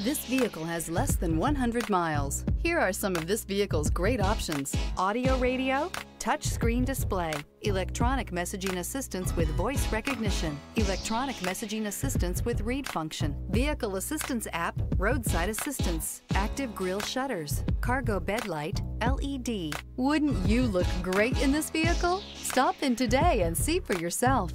This vehicle has less than 100 miles. Here are some of this vehicle's great options. Audio radio, touchscreen display, electronic messaging assistance with voice recognition, electronic messaging assistance with read function, vehicle assistance app, roadside assistance, active grille shutters, cargo bed light, LED. Wouldn't you look great in this vehicle? Stop in today and see for yourself.